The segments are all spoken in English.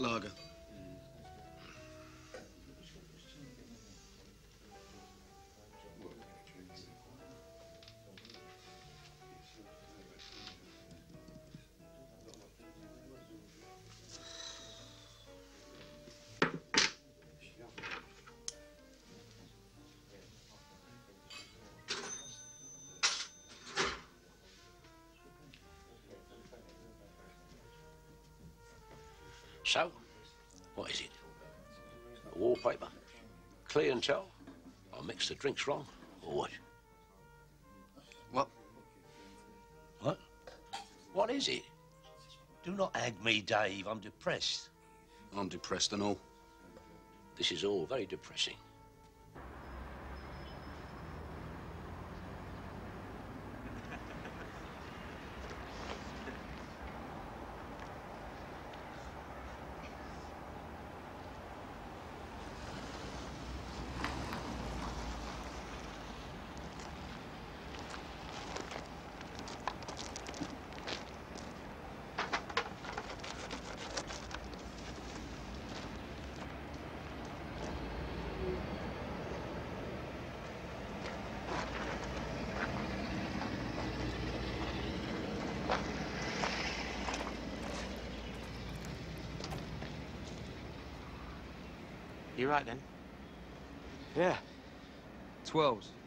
Lager. So, what is it? A wallpaper? Clientele? I mixed the drinks wrong? Or what? What? What? What is it? Do not ag me, Dave. I'm depressed. I'm depressed and all. This is all very depressing. You right then? Yeah. Twelves.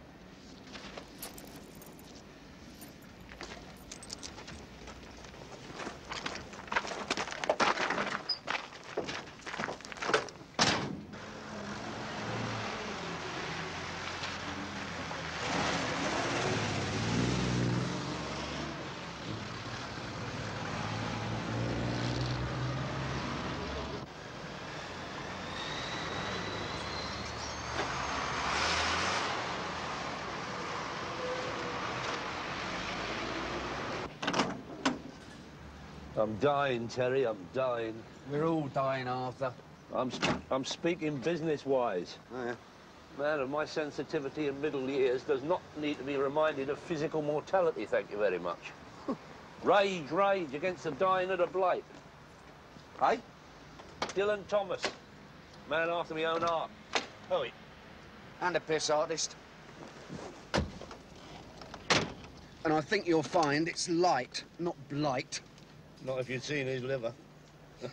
I'm dying, Terry. I'm dying. We're all dying, Arthur. I'm sp- I'm speaking business-wise. Oh, yeah. Man of my sensitivity in middle years does not need to be reminded of physical mortality, thank you very much. rage, rage against the dying of the blight. Hey? Dylan Thomas, man after my own heart. Oh, Poet. And a piss artist. And I think you'll find it's light, not blight. Not if you'd seen his liver.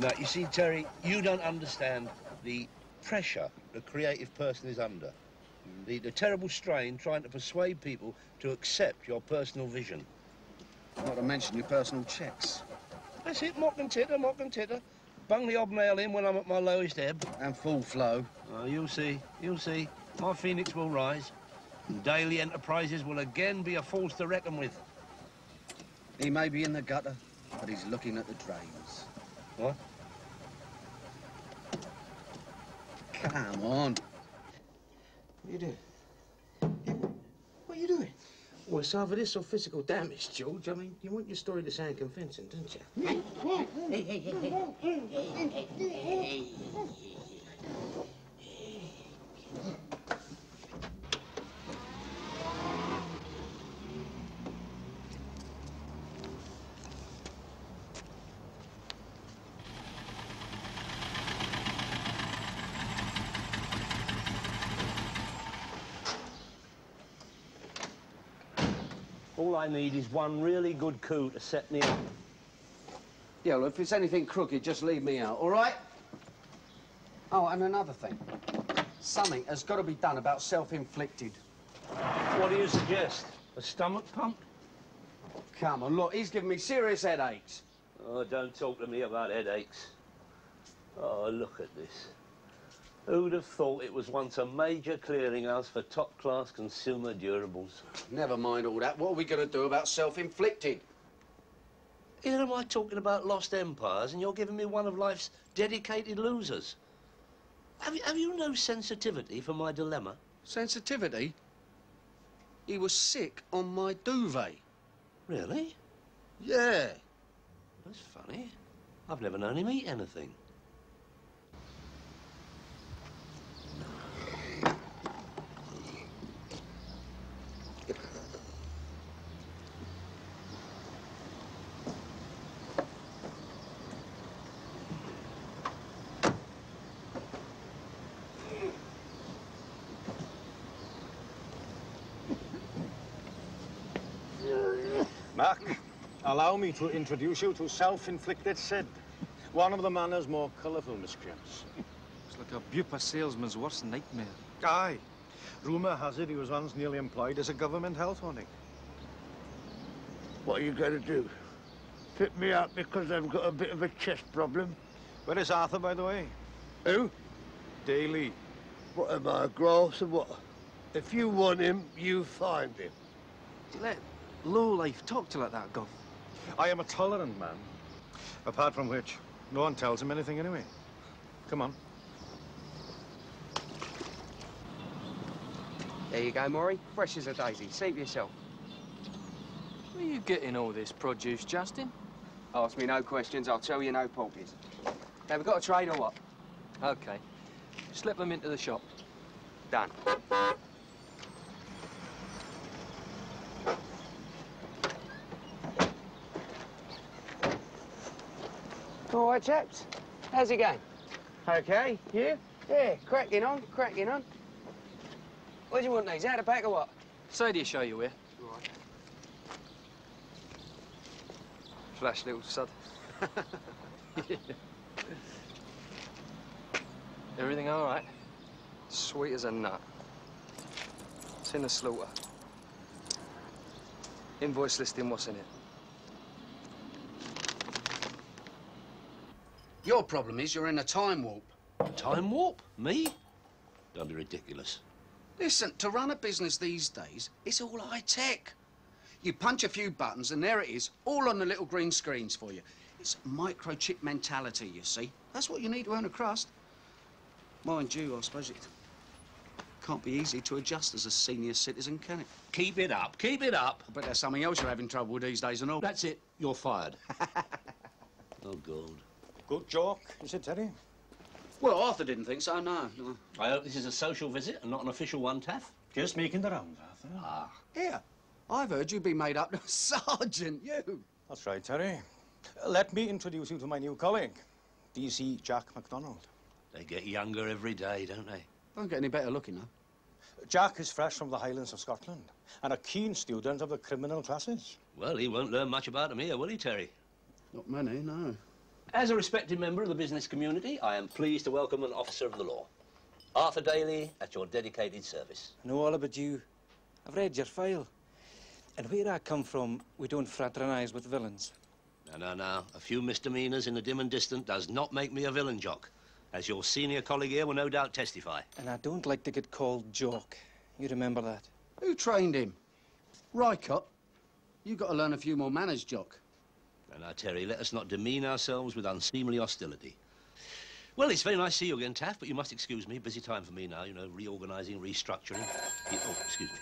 now, you see, Terry, you don't understand the pressure a creative person is under. Mm. The, the terrible strain trying to persuade people to accept your personal vision. Not to mention your personal checks. That's it, mock and titter, mock and titter. Bung the hobnail in when I'm at my lowest ebb. And full flow. Oh, you'll see, you'll see. My phoenix will rise. And Daley enterprises will again be a force to reckon with. He may be in the gutter, but he's looking at the drains. What? Come on. What are you doing? What are you doing? Well, it's either this or physical damage, George. I mean, you want your story to sound convincing, don't you? All I need is one really good coup to set me up. Yeah, well, if it's anything crooked, just leave me out, all right? Oh, and another thing. Something has got to be done about self-inflicted. What do you suggest? A stomach pump? Come on, look, he's giving me serious headaches. Oh, don't talk to me about headaches. Oh, look at this. Who'd have thought it was once a major clearinghouse for top-class consumer durables? Never mind all that. What are we going to do about self-inflicted? Here am I talking about lost empires, and you're giving me one of life's dedicated losers. Have you, have you no sensitivity for my dilemma? Sensitivity? He was sick on my duvet. Really? Yeah. That's funny. I've never known him eat anything. Allow me to introduce you to self-inflicted Sid, one of the manor's more colourful miscreants. It's like a Bupa salesman's worst nightmare. Aye. Rumour has it he was once nearly employed as a government health warning. What are you going to do? Fit me up because I've got a bit of a chest problem? Where is Arthur, by the way? Who? Daley. What am I, a grass or what? If you want him, you find him. Do you let low life talk to you like that, Gov? I am a tolerant man. Apart from which, no one tells him anything anyway. Come on. There you go, Morrie. Fresh as a daisy. See for yourself. Where are you getting all this produce, Justin? Ask me no questions, I'll tell you no porkies. Have we got a trade or what? Okay. Slip them into the shop. Done. All right, chaps. How's it going? Okay. You? Yeah, cracking on, cracking on. What do you want these? Out of pack or what? So do you show you where. Right. Flash little sod. Everything all right? Sweet as a nut. It's in the slaughter. Invoice listing what's in it. Your problem is you're in a time warp. Time warp? Me? Don't be ridiculous. Listen, to run a business these days, it's all high tech. You punch a few buttons and there it is, all on the little green screens for you. It's microchip mentality, you see. That's what you need to earn a crust. Mind you, I suppose it can't be easy to adjust as a senior citizen, can it? Keep it up, keep it up. I bet there's something else you're having trouble with these days and all. That's it, you're fired. oh, God. Good joke, is it, Terry? Well, Arthur didn't think so, no. no. I hope this is a social visit and not an official one, Taff. Just making the rounds, Arthur. Ah. Here, I've heard you be made up to a sergeant, you. That's right, Terry. Uh, Let me introduce you to my new colleague, DC Jack MacDonald. They get younger every day, don't they? Don't get any better looking, though. Jack is fresh from the Highlands of Scotland and a keen student of the criminal classes. Well, he won't learn much about them here, will he, Terry? Not many, no. As a respected member of the business community, I am pleased to welcome an officer of the law. Arthur Daley, at your dedicated service. I know all about you. I've read your file. And where I come from, we don't fraternise with villains. No, no, no. A few misdemeanours in the dim and distant does not make me a villain, Jock. As your senior colleague here will no doubt testify. And I don't like to get called Jock. You remember that? Who trained him? Rycott. You've got to learn a few more manners, Jock. Now, now, Terry, let us not demean ourselves with unseemly hostility. Well, it's very nice to see you again, Taff, but you must excuse me. Busy time for me now, you know, reorganising, restructuring. Oh, excuse me.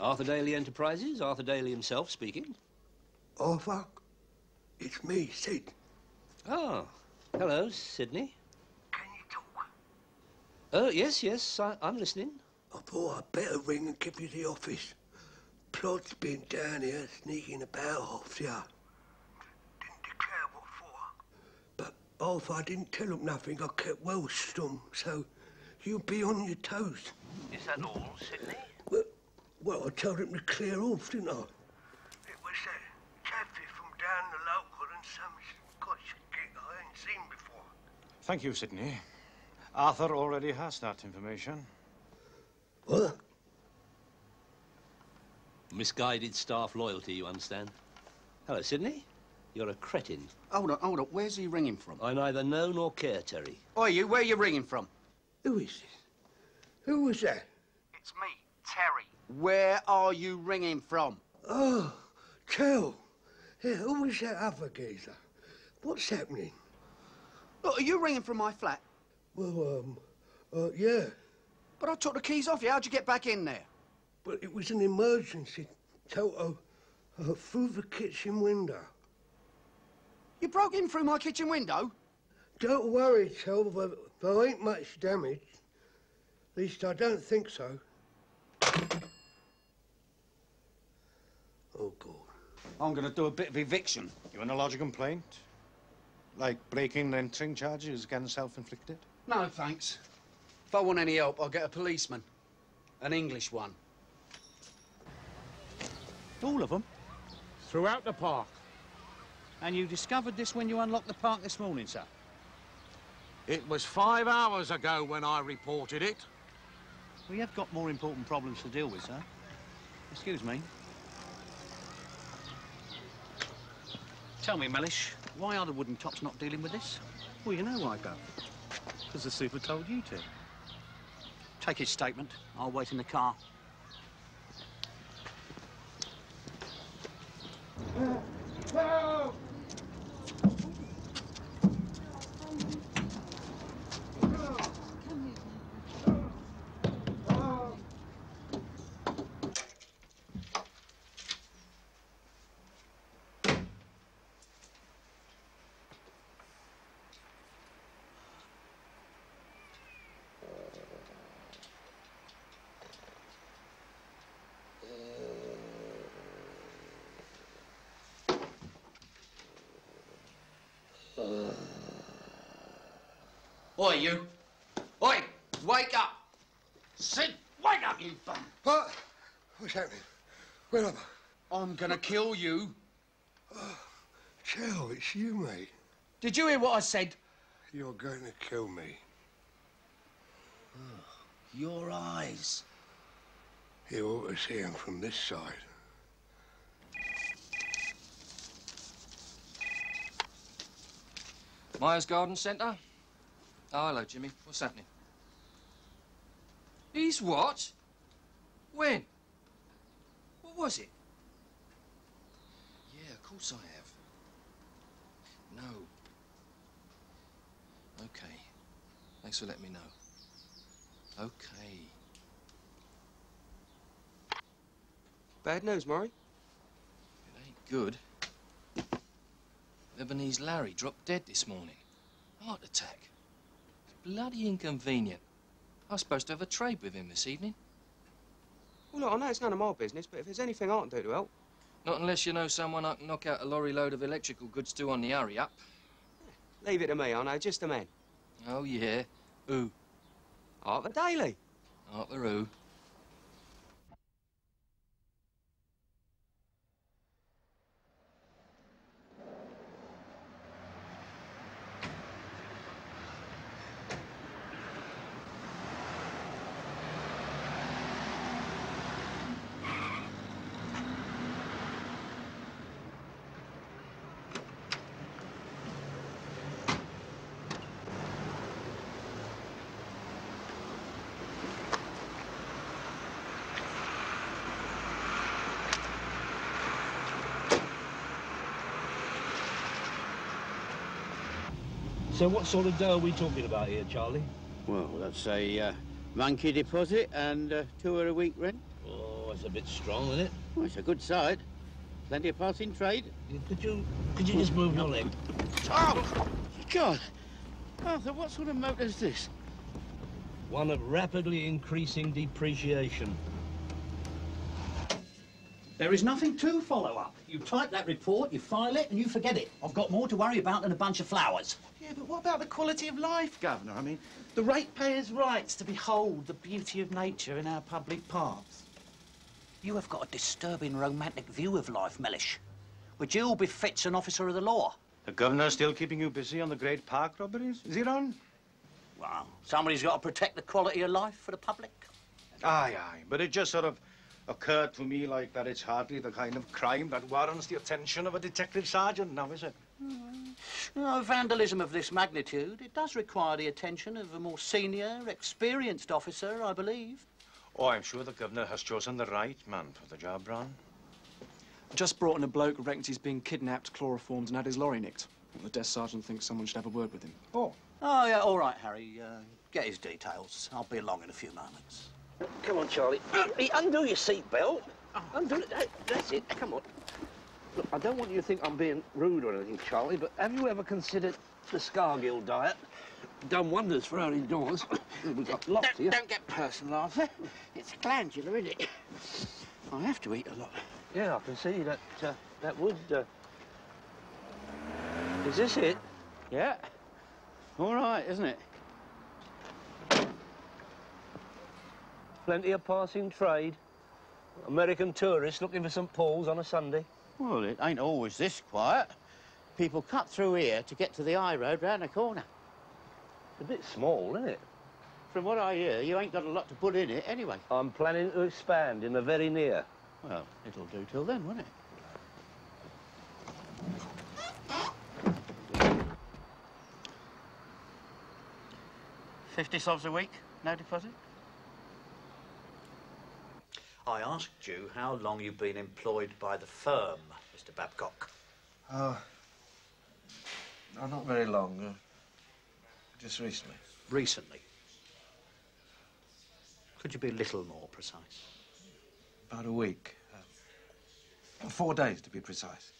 Arthur Daley Enterprises, Arthur Daley himself speaking. Oh, fuck. it's me, Sid. Oh, hello, Sydney. Can you talk? Oh, yes, yes, I, I'm listening. I thought I'd better ring and give you the office. Plod's been down here sneaking about after you. Didn't declare what for. But Arthur, I didn't tell him nothing. I kept well stum, so you'll be on your toes. Is that all, Sydney? Well, well, I told him to clear off, didn't I? It was a taffy from down the local and some Scotch gig I ain't seen before. Thank you, Sydney. Arthur already has that information. What? Misguided staff loyalty, you understand? Hello, Sydney. You're a cretin. Hold on, hold on. Where's he ringing from? I neither know nor care, Terry. Oi, you, where you ringing from? Who is this? Who was that? It's me, Terry. Where are you ringing from? Oh, tell. Yeah, who was that other geezer? What's happening? Look, are you ringing from my flat? Well, um, uh, yeah. But I took the keys off you. How'd you get back in there? But it was an emergency. Toto, uh, through the kitchen window. You broke in through my kitchen window? Don't worry, Tel, there, there ain't much damage. At least I don't think so. Oh, God. I'm going to do a bit of eviction. You want to lodge a complaint? Like breaking and entering charges again self-inflicted? No, thanks. If I want any help, I'll get a policeman. An English one. All of them? Throughout the park. And you discovered this when you unlocked the park this morning, sir? It was five hours ago when I reported it. We have got more important problems to deal with, sir. Excuse me. Tell me, Mellish, why are the wooden tops not dealing with this? Well, you know why, Gov. Because the super told you to. Take his statement. I'll wait in the car. Mm. Help! Oi, you. Oi, wake up. Sid, wake up, you bum. What? What's happening? Where am I? I'm gonna kill you. Oh, Joe, it's you, mate. Did you hear what I said? You're going to kill me. Your eyes. You ought to see 'em from this side. Myers Garden Centre? Oh, hello, Jimmy. What's happening? He's what? When? What was it? Yeah, of course I have. No. Okay. Thanks for letting me know. Okay. Bad news, Murray. It ain't good. Lebanese Larry dropped dead this morning. Heart attack. Bloody inconvenient. I was supposed to have a trade with him this evening. Well, look, I know it's none of my business, but if there's anything I can do to help, Not unless you know someone I can knock out a lorry load of electrical goods to on the hurry up. leave it to me. I know just the man. Oh, yeah. Who? Arthur Daley. Arthur who? So what sort of dough are we talking about here, Charlie? Well, that's a uh, monkey deposit and uh, two a week rent. Oh, that's a bit strong, isn't it? Well, it's a good side. Plenty of passing trade. Could you could you just move your leg? Oh, God! Arthur, what sort of motor is this? One of rapidly increasing depreciation. There is nothing to follow up. You type that report, you file it, and you forget it. I've got more to worry about than a bunch of flowers. Yeah, but what about the quality of life, Governor? I mean, the ratepayers' rights to behold the beauty of nature in our public parks. You have got a disturbing romantic view of life, Mellish, which ill befits an officer of the law. The governor's still keeping you busy on the great park robberies? Is he on? Well, somebody's got to protect the quality of life for the public. Aye, aye. But it just sort of occurred to me like that it's hardly the kind of crime that warrants the attention of a detective sergeant now, is it? No, vandalism of this magnitude, it does require the attention of a more senior, experienced officer, I believe. Oh, I'm sure the governor has chosen the right man for the job, Brown. Just brought in a bloke who reckons he's been kidnapped, chloroformed, and had his lorry nicked. The desk sergeant thinks someone should have a word with him. Oh. Oh, yeah, all right, Harry. Uh, get his details. I'll be along in a few moments. Come on, Charlie. Undo your seatbelt. Undo it. That's it. Come on. Look, I don't want you to think I'm being rude or anything, Charlie, but have you ever considered the Scargill diet? Done wonders for early doors. We've got lots Don't, here. don't get personal, Arthur. It's glandular, isn't it? I have to eat a lot. Yeah, I can see that uh, that would. Uh... Is this it? Yeah. All right, isn't it? Plenty of passing trade. American tourists looking for St Paul's on a Sunday. Well, it ain't always this quiet. People cut through here to get to the high road round the corner. It's a bit small, isn't it? From what I hear, you ain't got a lot to put in it anyway. I'm planning to expand in the very near. Well, it'll do till then, won't it? Fifty sobs a week, no deposit? I asked you how long you've been employed by the firm, Mr. Babcock. Oh, no, not very long. Uh, just recently. Recently. Could you be a little more precise? About a week. Uh, four days, to be precise.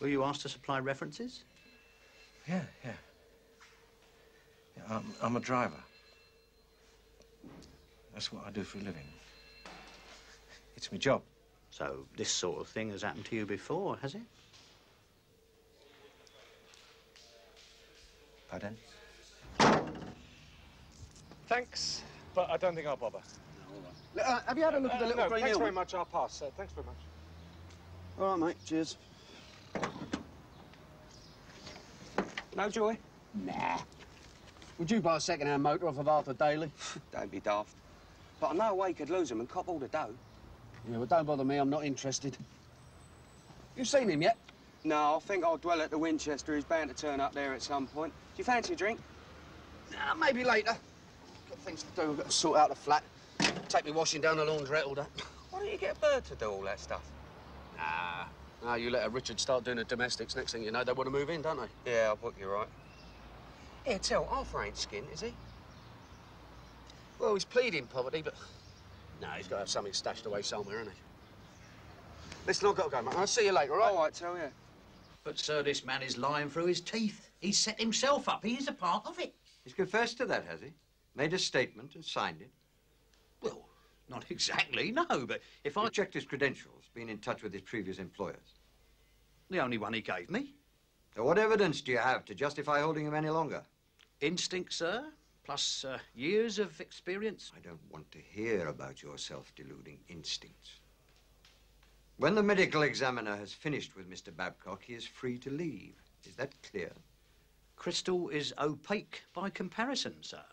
Were you asked to supply references? Yeah, yeah. yeah I'm, I'm a driver. That's what I do for a living. It's my job. So this sort of thing has happened to you before, has it? Pardon? Thanks, but I don't think I'll bother. Uh, have you had a look at the Uh, little no, green thanks hill? very much. I'll pass, sir. Thanks very much. All right, mate. Cheers. No joy? Nah. Would you buy a second-hand motor off of Arthur Daley? Don't be daft. But I know a way you could lose them and cop all the dough. Yeah, well, don't bother me. I'm not interested. You seen him yet? No, I think I'll dwell at the Winchester. He's bound to turn up there at some point. Do you fancy a drink? Nah, maybe later. Got things to do. I've got to sort out the flat. Take me washing down the laundrette all that. Why don't you get a bird to do all that stuff? Nah. Now you let a Richard start doing the domestics. Next thing you know, they want to move in, don't they? Yeah, I'll book you right. Here, tell, Arthur ain't skint, is he? Well, he's pleading poverty, but... No, he's got to have something stashed away somewhere, hasn't he? Listen, I've got to go, mate. I'll see you later, all right? All right, tell, you. But, sir, this man is lying through his teeth. He's set himself up. He is a part of it. He's confessed to that, has he? Made a statement and signed it? Well, not exactly, no, but if I... I checked his credentials, been in touch with his previous employers. The only one he gave me. So what evidence do you have to justify holding him any longer? Instinct, sir, plus uh, years of experience. I don't want to hear about your self-deluding instincts. When the medical examiner has finished with Mr. Babcock, he is free to leave. Is that clear? Crystal is opaque by comparison, sir.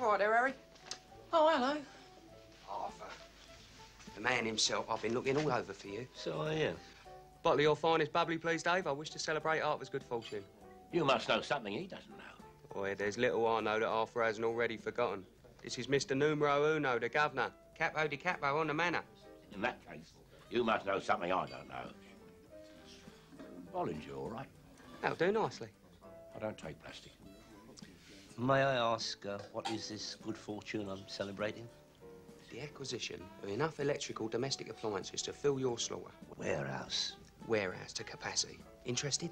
All right there, Harry. Oh, hello. Arthur. The man himself, I've been looking all over for you. So I am. Bottle of your finest bubbly, please, Dave. I wish to celebrate Arthur's good fortune. You must know something he doesn't know. Boy, there's little I know that Arthur hasn't already forgotten. This is Mr. Numero Uno, the governor. Capo di capo on the manor. In that case, you must know something I don't know. Orange, you all right? That'll do nicely. I don't take plastic. May I ask, uh, what is this good fortune I'm celebrating? The acquisition of enough electrical domestic appliances to fill your slaughter. Warehouse. Warehouse to capacity. Interested?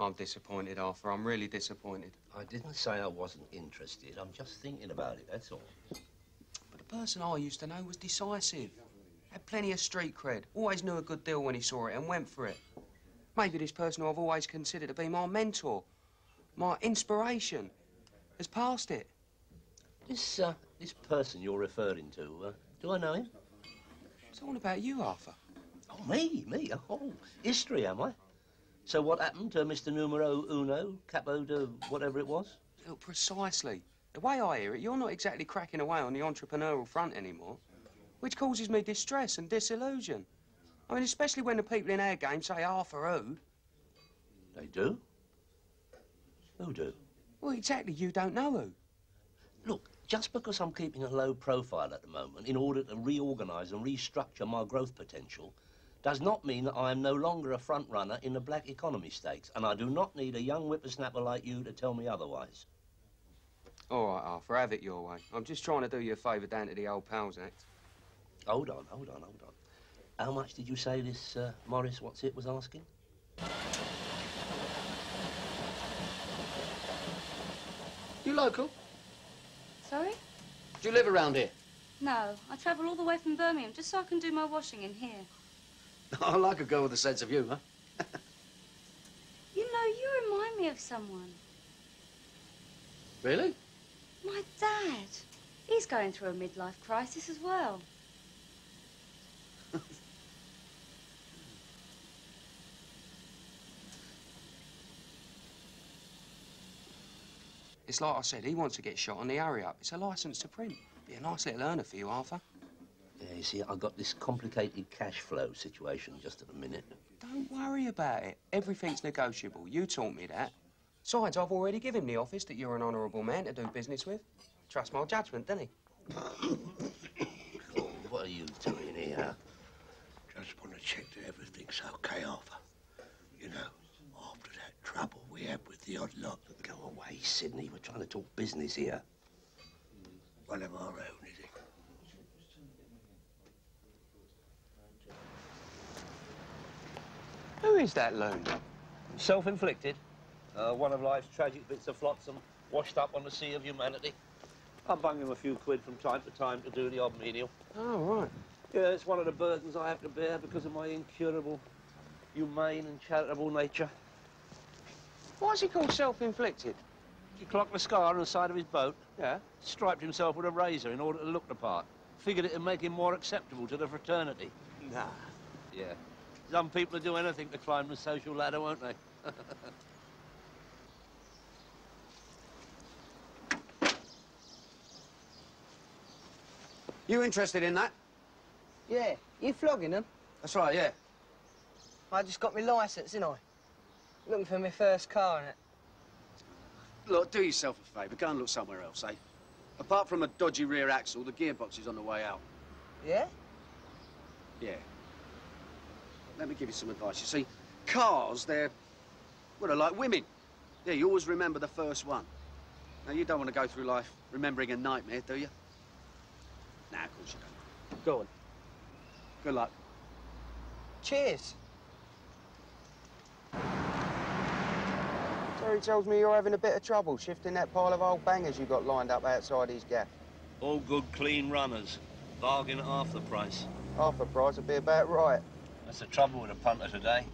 I'm disappointed, Arthur. I'm really disappointed. I didn't say I wasn't interested. I'm just thinking about it, that's all. But the person I used to know was decisive. Had plenty of street cred. Always knew a good deal when he saw it and went for it. Maybe this person who I've always considered to be my mentor, my inspiration, has passed it. This, uh, this person you're referring to, uh, do I know him? It's all about you, Arthur. Oh, me, me? Oh, history, am I? So what happened to Mr. Numero Uno, Capo de whatever it was? Look, precisely. The way I hear it, you're not exactly cracking away on the entrepreneurial front anymore, which causes me distress and disillusion. I mean, especially when the people in our game say Arthur who. They do? Who do? Well, exactly, you don't know who. Look, just because I'm keeping a low profile at the moment in order to reorganise and restructure my growth potential does not mean that I am no longer a front runner in the black economy stakes, and I do not need a young whippersnapper like you to tell me otherwise. All right, Arthur, have it your way. I'm just trying to do you a favour down to the old Pals Act. Hold on, hold on, hold on. How much did you say this uh, Morris, what's it, was asking? You local? Sorry? Do you live around here? No, I travel all the way from Birmingham just so I can do my washing in here. I like a girl with a sense of humour. You know, you remind me of someone. Really? My dad. He's going through a midlife crisis as well. It's like I said, he wants to get shot on the hurry up. It's a licence to print. Be a nice little earner for you, Arthur. Yeah, you see, I've got this complicated cash flow situation just at the minute. Don't worry about it. Everything's negotiable. You taught me that. Besides, I've already given the office that you're an honourable man to do business with. Trust my judgment, doesn't he? Oh, what are you doing here? Just want to check that everything's okay, Arthur. You know, after that trouble we had with the odd lot. That go away, Sydney. We're trying to talk business here. One of our own, is it? Who is that loon? Self-inflicted. Uh, one of life's tragic bits of flotsam washed up on the sea of humanity. I bung him a few quid from time to time to do the odd menial. Oh, right. Yeah, it's one of the burdens I have to bear because of my incurable, humane and charitable nature. Why is he called self-inflicted? He clocked the scar on the side of his boat. Yeah. Striped himself with a razor in order to look the part. Figured it'd make him more acceptable to the fraternity. Nah. Yeah. Some people will do anything to climb the social ladder, won't they? You interested in that? Yeah, you flogging them? That's right, yeah. I just got my licence, didn't I? Looking for my first car in it. Look, do yourself a favour. Go and look somewhere else, eh? Apart from a dodgy rear axle, the gearbox is on the way out. Yeah? Yeah. Let me give you some advice. You see, cars, they're, well, they're like women. Yeah, you always remember the first one. Now, you don't want to go through life remembering a nightmare, do you? Nah, of course you don't. Go on. Good luck. Cheers. Terry tells me you're having a bit of trouble shifting that pile of old bangers you got lined up outside his gaff. All good, clean runners. Bargain at half the price. Half the price would be about right. That's the trouble with the punter today.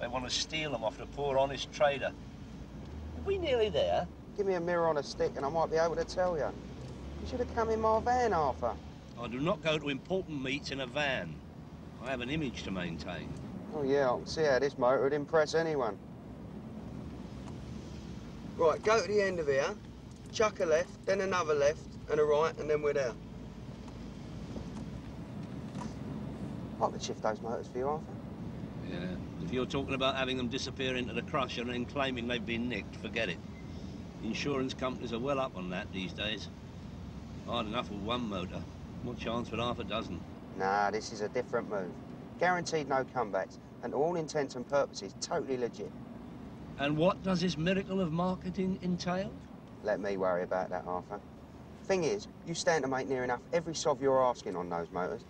They want to steal them off the poor, honest trader. Are we nearly there? Give me a mirror on a stick and I might be able to tell you. You should have come in my van, Arthur. I do not go to important meets in a van. I have an image to maintain. Oh, yeah, I can see how this motor would impress anyone. Right, go to the end of here, chuck a left, then another left, and a right, and then we're there. I could shift those motors for you, Arthur. Yeah. If you're talking about having them disappear into the crusher and then claiming they've been nicked, forget it. Insurance companies are well up on that these days. Hard enough with one motor. What chance with half a dozen? Nah, this is a different move. Guaranteed no comebacks, and to all intents and purposes, totally legit. And what does this miracle of marketing entail? Let me worry about that, Arthur. Thing is, you stand to make near enough every sov you're asking on those motors.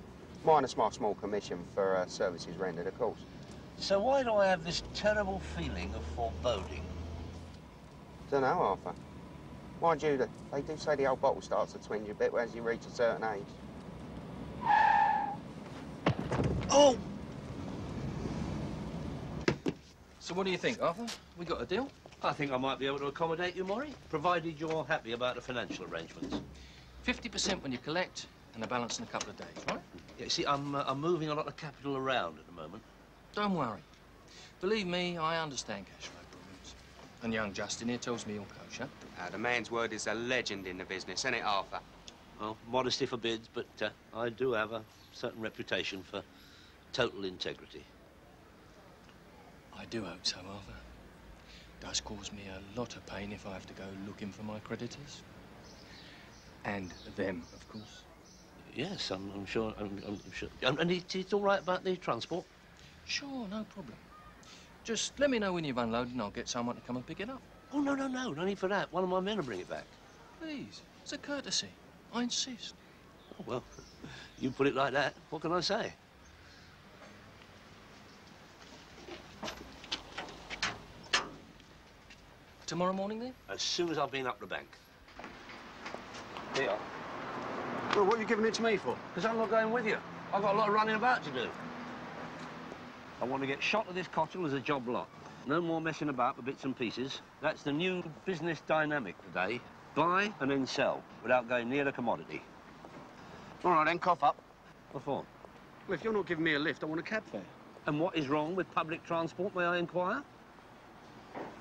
Minus my small commission for uh, services rendered, of course. So why do I have this terrible feeling of foreboding? Dunno, Arthur. Mind you, they do say the old bottle starts to twinge a bit as you reach a certain age. Oh! So what do you think, Arthur? We got a deal? I think I might be able to accommodate you, Morrie, provided you're happy about the financial arrangements. 50% when you collect, and the balance in a couple of days, right? Yeah, see, I'm, uh, I'm moving a lot of capital around at the moment. Don't worry. Believe me, I understand cash flow problems. And young Justin here tells me you're kosher. Ah, Uh, the man's word is a legend in the business, isn't it, Arthur? Well, modesty forbids, but uh, I do have a certain reputation for total integrity. I do hope so, Arthur. Does cause me a lot of pain if I have to go looking for my creditors. And them, of course. Yes, I'm, I'm sure. I'm, I'm sure. And it, it's all right about the transport? Sure, no problem. Just let me know when you've unloaded and I'll get someone to come and pick it up. Oh, no, no, no. No need for that. One of my men will bring it back. Please. It's a courtesy. I insist. Oh, well, you put it like that. What can I say? Tomorrow morning, then? As soon as I've been up the bank. Here. Well, what are you giving it to me for? Because I'm not going with you. I've got a lot of running about to do. I want to get shot of this cottle as a job lot. No more messing about with bits and pieces. That's the new business dynamic today. Buy and then sell without going near the commodity. All right, then, cough up. What for? Well, if you're not giving me a lift, I want a cab fare. And what is wrong with public transport, may I inquire?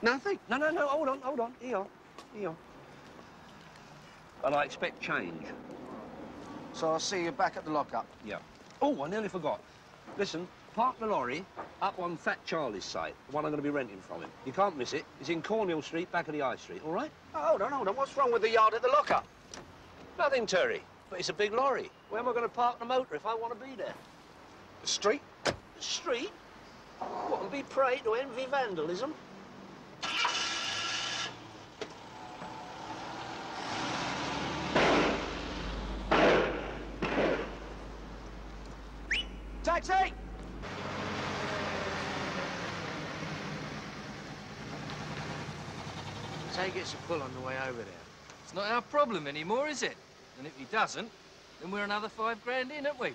Nothing. No, no, no, hold on, hold on. Here. Here. And I expect change. So I'll see you back at the lockup. Yeah. Oh, I nearly forgot. Listen, park the lorry up on Fat Charlie's site, the one I'm going to be renting from him. You can't miss it. It's in Cornhill Street, back of the High Street, all right? Oh, hold on, hold on. What's wrong with the yard at the lockup? Nothing, Terry. But it's a big lorry. Where am I going to park the motor if I want to be there? The street? The street? What, and be prey to envy vandalism? Taxi! Say he gets a pull on the way over there. It's not our problem anymore, is it? And if he doesn't, then we're another five grand in, aren't we?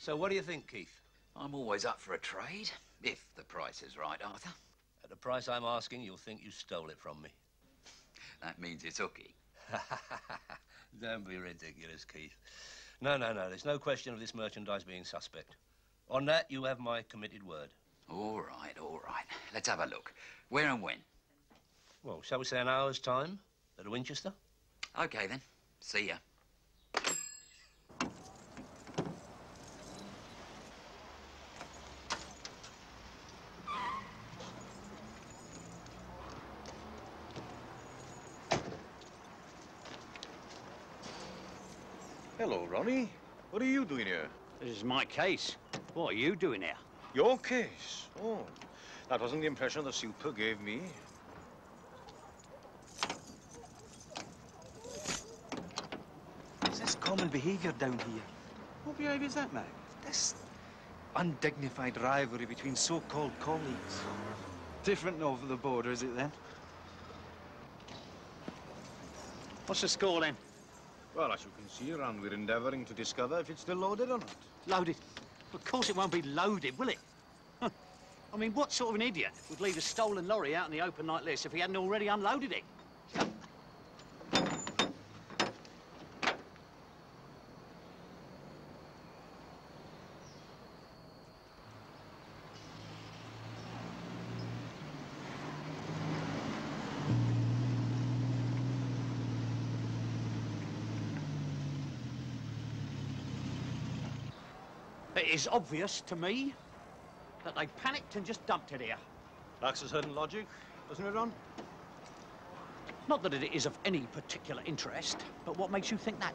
So what do you think, Keith? I'm always up for a trade, if the price is right, Arthur. At the price I'm asking, you'll think you stole it from me. That means it's hooky. Don't be ridiculous, Keith. No, no, no. There's no question of this merchandise being suspect. On that, you have my committed word. All right, all right. Let's have a look. Where and when? Well, shall we say an hour's time at Winchester? Okay, then. See ya. Hello, Ronnie. What are you doing here? This is my case. What are you doing here? Your case? Oh, that wasn't the impression the super gave me. Is this common behaviour down here? What behaviour is that, Mac? This undignified rivalry between so-called colleagues. Different over the border, is it then? What's the score then? Well, as you can see, Ron, we're endeavouring to discover if it's still loaded or not. Loaded? Of course it won't be loaded, will it? I mean, what sort of an idiot would leave a stolen lorry out in the open like this if he hadn't already unloaded it? It is obvious to me that they panicked and just dumped it here. Lacks a certain logic, doesn't it, Ron? Not that it is of any particular interest, but what makes you think that?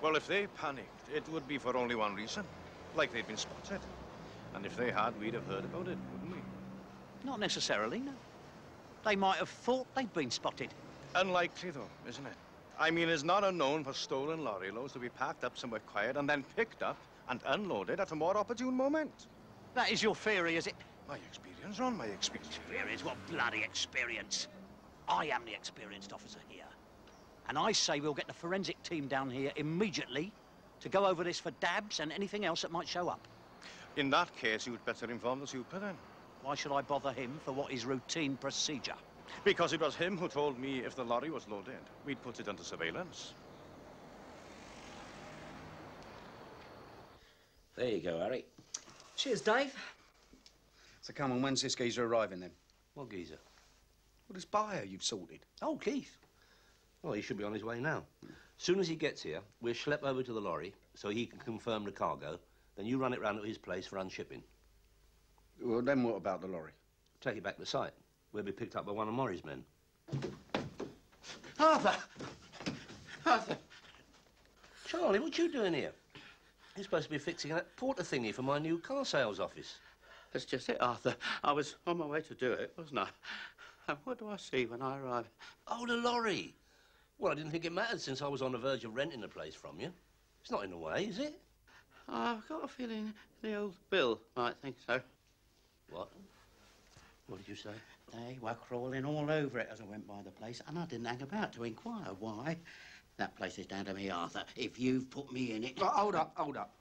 Well, if they panicked, it would be for only one reason. Like they'd been spotted. And if they had, we'd have heard about it, wouldn't we? Not necessarily, no. They might have thought they'd been spotted. Unlikely, though, isn't it? I mean, it's not unknown for stolen lorry loads to be packed up somewhere quiet and then picked up and unloaded at a more opportune moment. That is your theory, is it? My experience, Ron, my experience. Experience? What bloody experience? I am the experienced officer here. And I say we'll get the forensic team down here immediately to go over this for dabs and anything else that might show up. In that case, you'd better inform the super then. Why should I bother him for what is routine procedure? Because it was him who told me if the lorry was loaded, we'd put it under surveillance. There you go, Harry. Cheers, Dave. So come on, when's this geezer arriving then? What geezer? Well, this buyer you've sorted. Oh, Keith. Well, he should be on his way now. Soon as he gets here, we'll schlep over to the lorry so he can confirm the cargo. Then you run it round to his place for unshipping. Well, then what about the lorry? Take it back to site. We'll be picked up by one of Morrie's men. Arthur! Arthur! Charlie, what you doing here? You're supposed to be fixing that porter thingy for my new car sales office. That's just it, Arthur. I was on my way to do it, wasn't I? And what do I see when I arrive? Oh, the lorry. Well, I didn't think it mattered since I was on the verge of renting the place from you. It's not in the way, is it? I've got a feeling the old Bill might think so. What? What did you say? They were crawling all over it as I went by the place, and I didn't hang about to inquire why. That place is down to me, Arthur. If you've put me in it... Oh, hold up, hold up.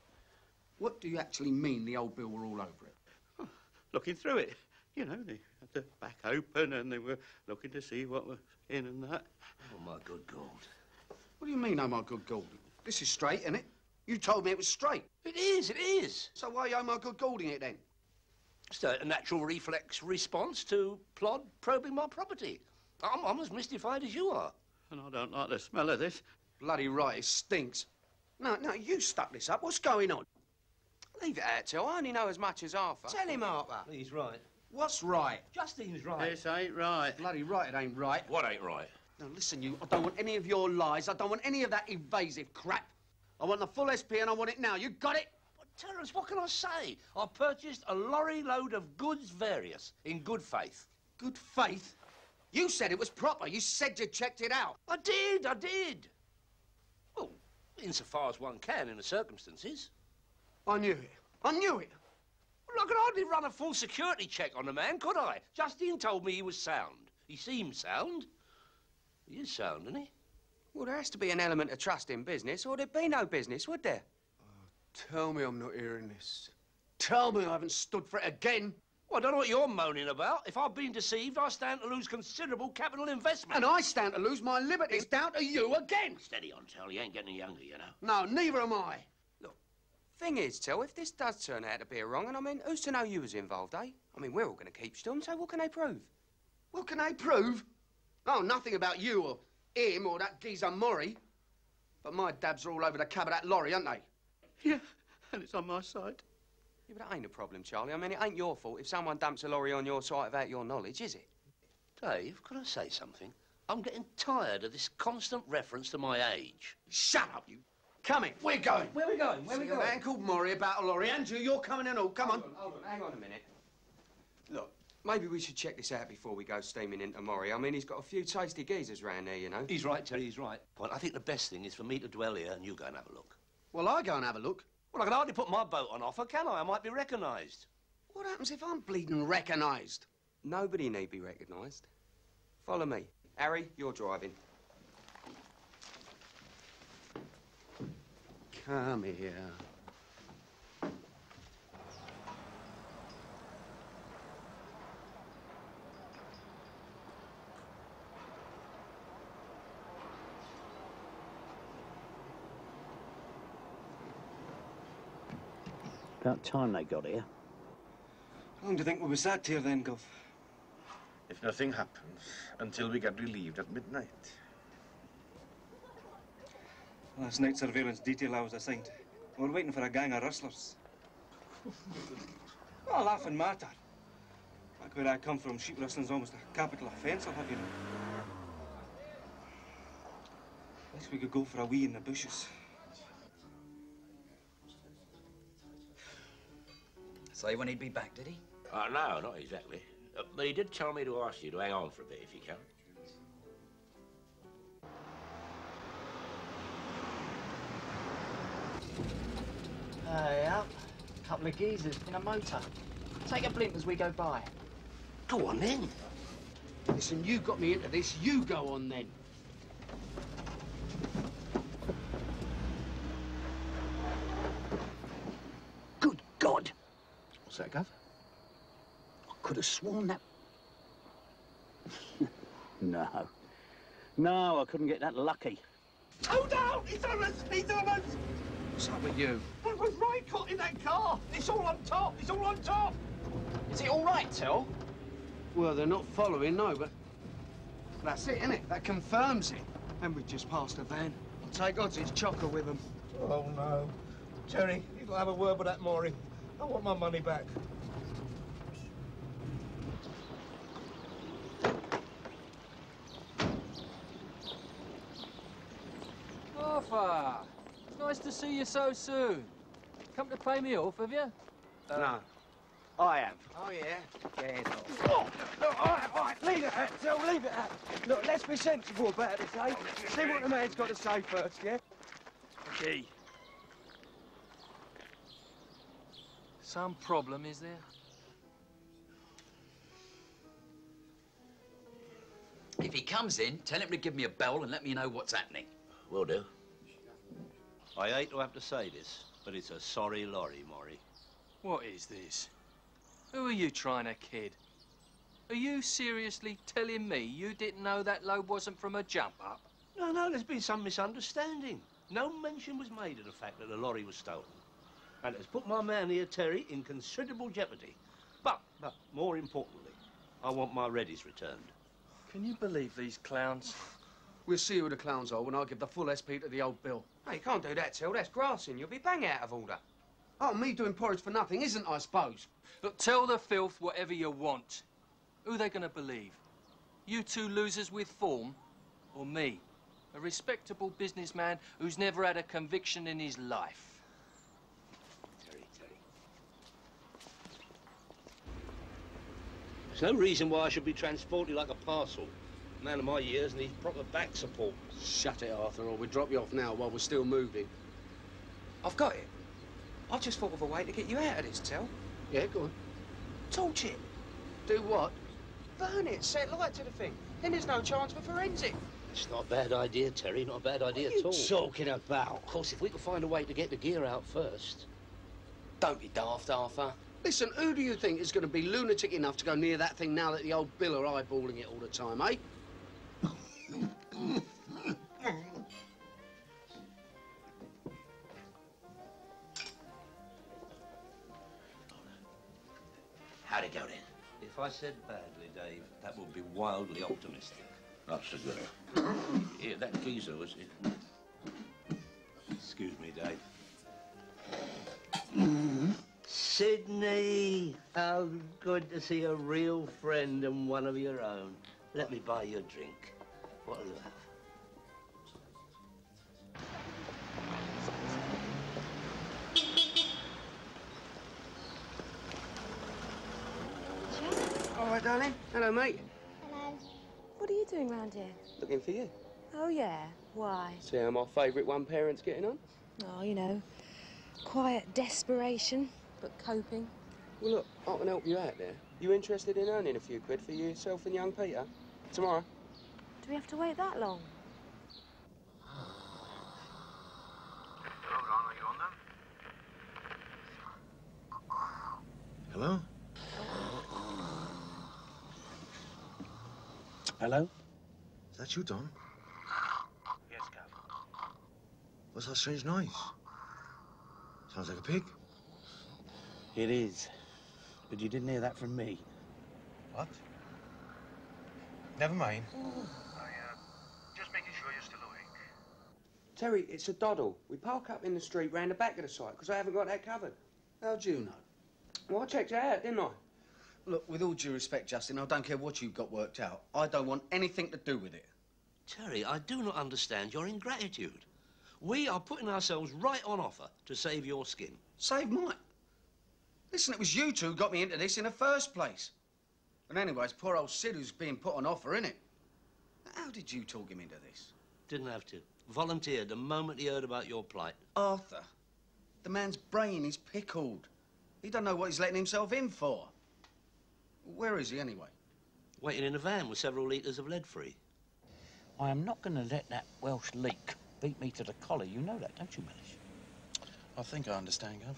What do you actually mean the old bill were all over it? Oh, looking through it. You know, they had the back open and they were looking to see what was in and that. Oh, my good God. What do you mean, oh my good Goldie? This is straight, isn't it? You told me it was straight. It is, it is. So why are you oh my good Golding it then? Just a, a natural reflex response to Plod probing my property. I'm, I'm as mystified as you are. And I don't like the smell of this. Bloody right, it stinks. No, no, you stuck this up. What's going on? Leave it out, Tel. I only know as much as Arthur. Tell him, Arthur. He's right. What's right? Justin's right. This ain't right. Bloody right, it ain't right. What ain't right? Now, listen, you, I don't want any of your lies. I don't want any of that evasive crap. I want the full SP and I want it now. You got it? Terence, what can I say? I purchased a lorry load of goods various in good faith. Good faith? You said it was proper. You said you checked it out. I did, I did. Well, insofar as one can in the circumstances. I knew it. I knew it. Well, I could hardly run a full security check on the man, could I? Justin told me he was sound. He seemed sound. He is sound, isn't he? Well, there has to be an element of trust in business, or there'd be no business, would there? Oh, tell me I'm not hearing this. Tell me I haven't stood for it again. Well, I don't know what you're moaning about. If I've been deceived, I stand to lose considerable capital investment. And I stand to lose my liberty. It's down to you again. Steady on, Tel. You ain't getting younger, you know. No, neither am I. Look, thing is, Tel, if this does turn out to be a wrong, and I mean, who's to know you was involved, eh? I mean, we're all going to keep still, so what can they prove? What can they prove? Oh, nothing about you or him or that geezer Morrie. But my dabs are all over the cab of that lorry, aren't they? Yeah, and it's on my side. Yeah, but that ain't a problem, Charlie. I mean, it ain't your fault if someone dumps a lorry on your site without your knowledge, is it? Dave, can I say something? I'm getting tired of this constant reference to my age. Shut up, you. Come in. We're going. Where are we going? Where are we See going? a man called Morrie about a lorry. Andrew, you're coming in all. Come on. Hold on, hang on a minute. Look, maybe we should check this out before we go steaming into Morrie. I mean, he's got a few tasty geezers round there, you know. He's right, Terry, he's right. Well, I think the best thing is for me to dwell here and you go and have a look. Well, I go and have a look. Well, I can hardly put my boat on offer, can I? I might be recognised. What happens if I'm bleeding recognised? Nobody need be recognised. Follow me. Harry, you're driving. Come here. About time they got here. How long do you think we'll be sat here then, Gov? If nothing happens, until we get relieved at midnight. Last night's surveillance detail I was assigned. We're waiting for a gang of rustlers. oh, laughing matter. Back where I come from, sheep rustling's almost a capital offence, I'll have you know. At least we could go for a wee in the bushes. Say when he'd be back, did he? Uh, no, not exactly. Uh, but he did tell me to ask you to hang on for a bit if you can. Hey, up. Couple of geezers in a motor. Take a blink as we go by. Go on then. Listen, you got me into this. You go on then. Good God. What's that, Gov? I could have sworn that... no. No, I couldn't get that lucky. Oh, no! He's on us! He's on us! What's up with you? That was right caught in that car! It's all on top! It's all on top! Is it all right, Tel? Well, they're not following, no, but that's it, innit? That confirms it. And we've just passed a van. I'll Take odds it's chocker with them. Oh, no. Terry, you've got to have a word with that Morrie. I want my money back. Arthur! It's nice to see you so soon. Come to pay me off, have you? no. I am. Oh, yeah? Yeah, Oh, look, all right, all right, leave it at, Tel, leave it at. Look, let's be sensible about this, eh? See what the man's got to say first, yeah? Gee. Some problem, is there? If he comes in, tell him to give me a bell and let me know what's happening. Will do. I hate to have to say this, but it's a sorry lorry, Morrie. What is this? Who are you trying to kid? Are you seriously telling me you didn't know that load wasn't from a jump up? No, no, there's been some misunderstanding. No mention was made of the fact that the lorry was stolen. And it's put my man here, Terry, in considerable jeopardy. But, but more importantly, I want my readies returned. Can you believe these clowns? We'll see who the clowns are when I give the full SP to the old Bill. Hey, you can't do that, Tel. That's grassing. You'll be bang out of order. Oh, me doing porridge for nothing, isn't I suppose? Look, tell the filth whatever you want. Who they gonna believe? You two losers with form, or me, a respectable businessman who's never had a conviction in his life? Terry, Terry. There's no reason why I should be transported like a parcel. Man of my years needs proper back support. Shut it, Arthur, or we'll drop you off now while we're still moving. I've got it. I just thought of a way to get you out of this, Tel. Yeah, go on. Torch it. Do what? Burn it. Set light to the thing. Then there's no chance for forensic. It's not a bad idea, Terry. Not a bad idea What are at all. you talking about? Of course, if we could find a way to get the gear out first. Don't be daft, Arthur. Listen, who do you think is going to be lunatic enough to go near that thing now that the old Bill are eyeballing it all the time, eh? Said badly, Dave, that would be wildly optimistic. That's a good one. Here, that geezer was it. Excuse me, Dave. Sydney, how good to see a real friend and one of your own. Let me buy you a drink. What'll you have? Right, darling. Hello, mate. Hello. What are you doing round here? Looking for you. Oh, yeah. Why? See how my favourite one parent's getting on? Oh, you know, quiet desperation, but coping. Well, look, I can help you out there. You interested in earning a few quid for yourself and young Peter? Tomorrow? Do we have to wait that long? Hello? Hello? Is that you, Don? Yes, Gav. What's that strange noise? Sounds like a pig. It is. But you didn't hear that from me. What? Never mind. I, uh, just making sure you're still awake. Terry, it's a doddle. We park up in the street round the back of the site because I haven't got that covered. How'd you know? Well, I checked it out, didn't I? Look, with all due respect, Justin, I don't care what you've got worked out. I don't want anything to do with it. Terry, I do not understand your ingratitude. We are putting ourselves right on offer to save your skin. Save mine. Listen, it was you two who got me into this in the first place. And anyway, it's poor old Sid who's being put on offer, innit? How did you talk him into this? Didn't have to. Volunteered the moment he heard about your plight. Arthur, the man's brain is pickled. He don't know what he's letting himself in for. Where is he anyway? Waiting in a van with several litres of lead free. I am not going to let that Welsh leak beat me to the collar. You know that, don't you, Mellish? I think I understand, Gov.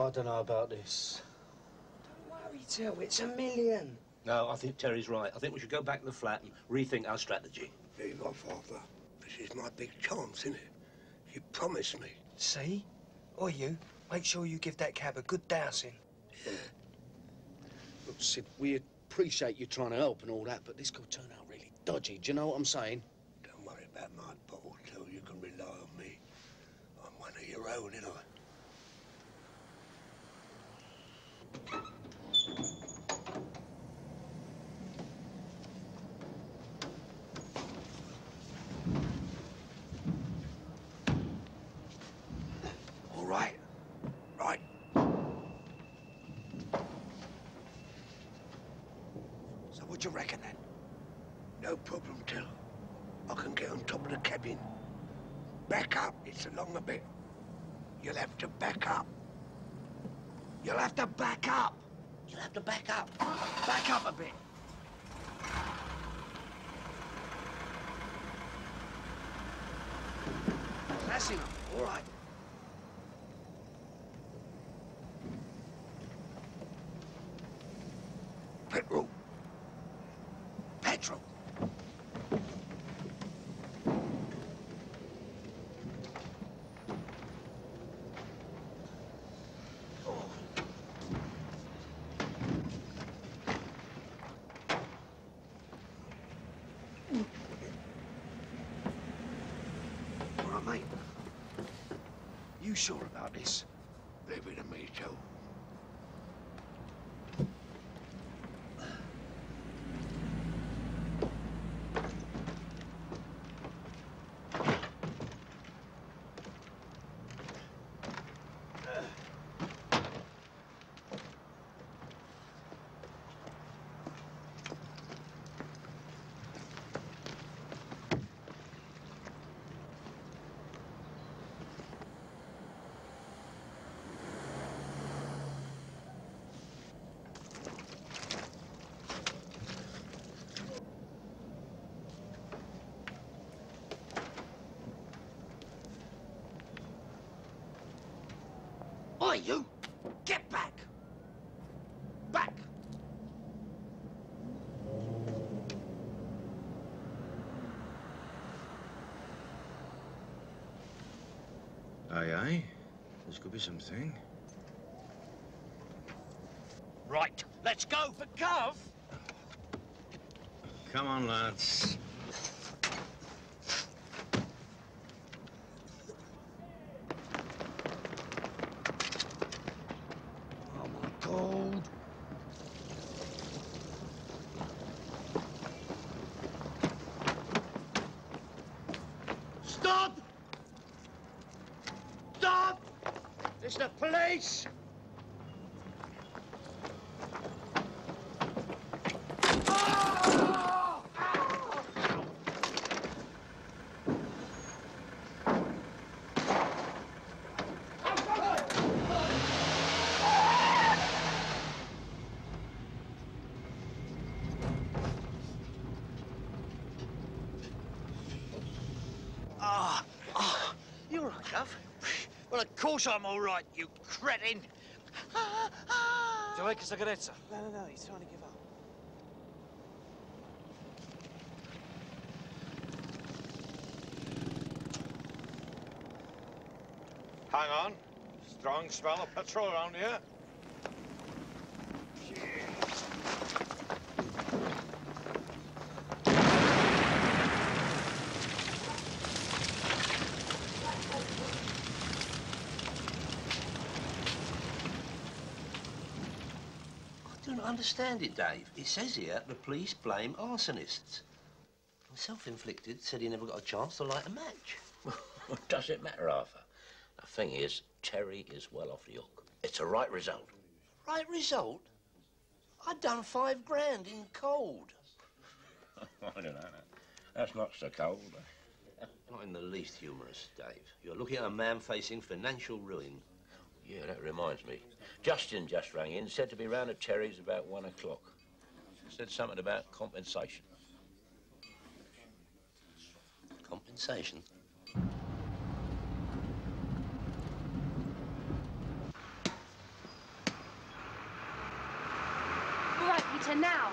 I don't know about this. Don't worry, Tel. It's a million. No, I think Terry's right. I think we should go back to the flat and rethink our strategy. Leave off, Arthur. This is my big chance, isn't it? You promised me. See? Or you, make sure you give that cab a good dousing. Yeah. Look, Sid, we appreciate you trying to help and all that, but this could turn out really dodgy. Do you know what I'm saying? Don't worry about my bottle, Tel. You can rely on me. I'm one of your own, ain't I? All right. Right. So what do you reckon then? No problem, Tel. I can get on top of the cabin. Back up. It's along a bit. You'll have to back up. You'll have to back up. You'll have to back up. Back up a bit. That's enough. All right. Petrol. Petrol. All right, mate. You sure about this? Leave it to me, Joe. Oi, you! Get back! Back! Aye, aye. This could be something. Right, let's go. But Gov! Come on, lads. Oh, my God. Stop! Stop! It's the police! Ah, ah, you all right, Gov? Well, of course I'm all right, you cretin. Do you like a cigarette, sir? No, no, no, he's trying to give up. Hang on. Strong smell of petrol around here. I don't understand it, Dave. It says here the police blame arsonists. Self-inflicted said he never got a chance to light a match. What does it matter, Arthur? The thing is, Terry is well off the hook. It's a right result. Right result? I'd done five grand in cold. I don't know. That's not so cold. Not in the least humorous, Dave. You're looking at a man facing financial ruin. Yeah, that reminds me. Justin just rang in, said to be round at Terry's about one o'clock. Said something about compensation. Compensation? better now.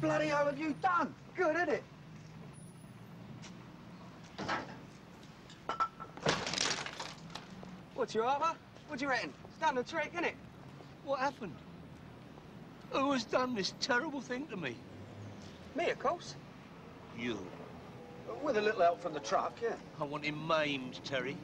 The bloody hell have you done? Good, isn't it? What's your Arthur? What do you reckon? It's done the trick, innit? What happened? Who has done this terrible thing to me? Me, of course. You. With a little help from the truck, yeah. I want him maimed, Terry.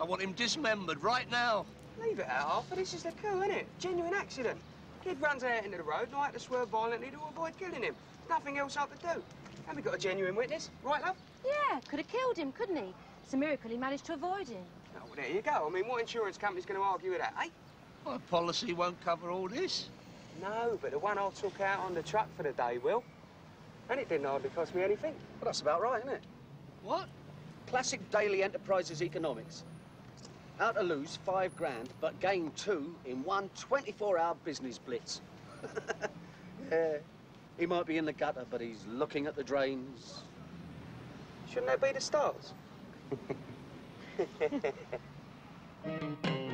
I want him dismembered right now. Leave it out, Arthur. This is the coup, innit? Genuine accident. Kid runs out into the road and I had to swerve violently to avoid killing him. Nothing else I could do. And we got a genuine witness, right, love? Yeah, could have killed him, couldn't he? It's a miracle he managed to avoid him. Oh, well, there you go. I mean, what insurance company's going to argue with that, eh? My policy won't cover all this. No, but the one I took out on the truck for the day will. And it didn't hardly cost me anything. Well, that's about right, isn't it? What? Classic Daley Enterprises economics. Out to lose five grand, but gain two in one 24-hour business blitz. yeah, he might be in the gutter, but he's looking at the drains. Shouldn't that be the stars?